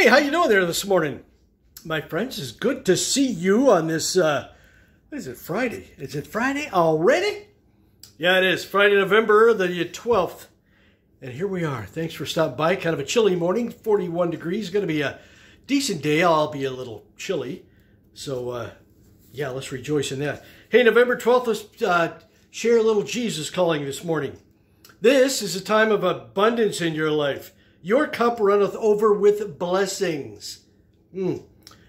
Hey, how you doing there this morning? My friends, it's good to see you on this, uh, is it, Friday? Is it Friday already? Yeah, it is. Friday, November the 12th. And here we are. Thanks for stopping by. Kind of a chilly morning, 41 degrees. Going to be a decent day. I'll be a little chilly. So, uh, yeah, let's rejoice in that. Hey, November 12th, let's uh, share a little Jesus calling this morning. This is a time of abundance in your life. Your cup runneth over with blessings. Mm.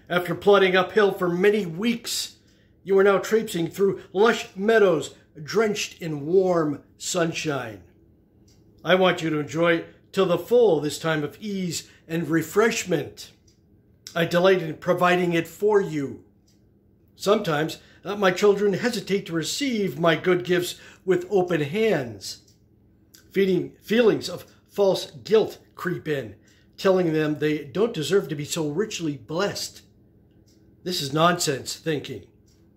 After plodding uphill for many weeks, you are now traipsing through lush meadows drenched in warm sunshine. I want you to enjoy till the full this time of ease and refreshment. I delight in providing it for you. Sometimes uh, my children hesitate to receive my good gifts with open hands. Feeding feelings of false guilt creep in, telling them they don't deserve to be so richly blessed. This is nonsense thinking,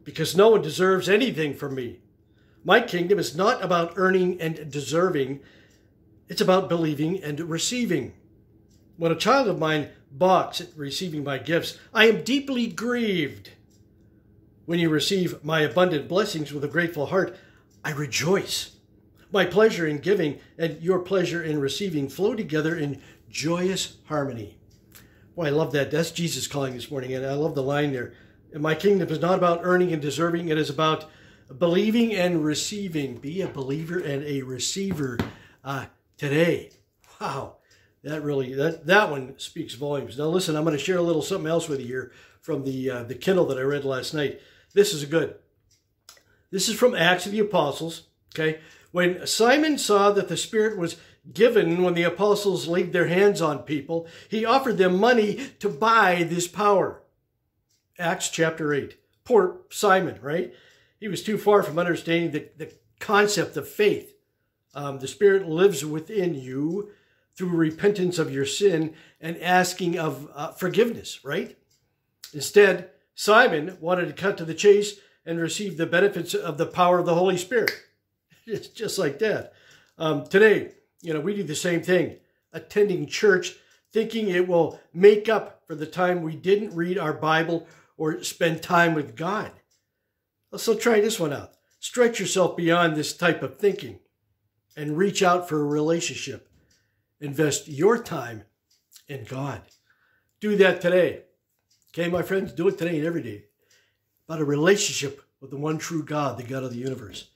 because no one deserves anything from me. My kingdom is not about earning and deserving, it's about believing and receiving. When a child of mine balks at receiving my gifts, I am deeply grieved. When you receive my abundant blessings with a grateful heart, I rejoice. My pleasure in giving and your pleasure in receiving flow together in joyous harmony. Boy, I love that. That's Jesus calling this morning, and I love the line there. My kingdom is not about earning and deserving, it is about believing and receiving. Be a believer and a receiver uh, today. Wow, that really that that one speaks volumes. Now listen, I'm going to share a little something else with you here from the uh, the Kindle that I read last night. This is a good. This is from Acts of the Apostles. Okay, when Simon saw that the Spirit was given when the apostles laid their hands on people, he offered them money to buy this power. Acts chapter 8. Poor Simon, right? He was too far from understanding the, the concept of faith. Um, the Spirit lives within you through repentance of your sin and asking of uh, forgiveness, right? Instead, Simon wanted to cut to the chase and receive the benefits of the power of the Holy Spirit. It's just like that. Um, today, you know, we do the same thing, attending church, thinking it will make up for the time we didn't read our Bible or spend time with God. So try this one out. Stretch yourself beyond this type of thinking and reach out for a relationship. Invest your time in God. Do that today. Okay, my friends, do it today and every day. About a relationship with the one true God, the God of the universe.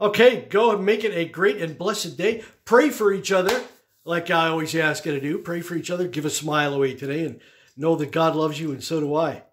Okay, go and make it a great and blessed day. Pray for each other, like I always ask you to do. Pray for each other. Give a smile away today and know that God loves you, and so do I.